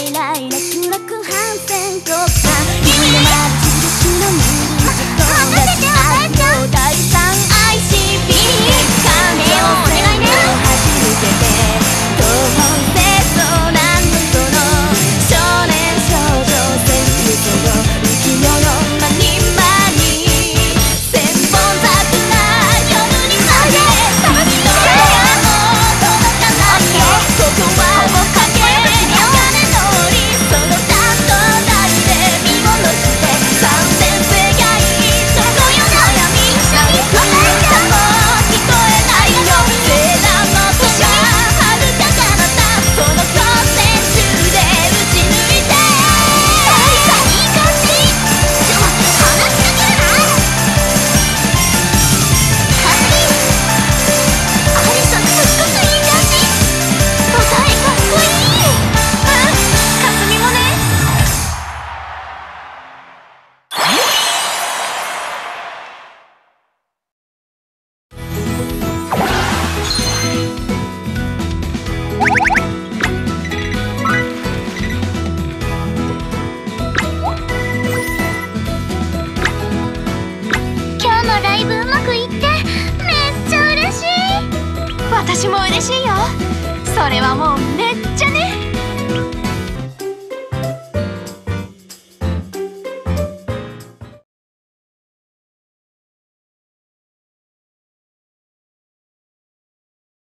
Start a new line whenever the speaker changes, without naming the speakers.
イライラ楽々反転突私も嬉しいよ。それはもうね